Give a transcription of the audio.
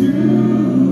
do.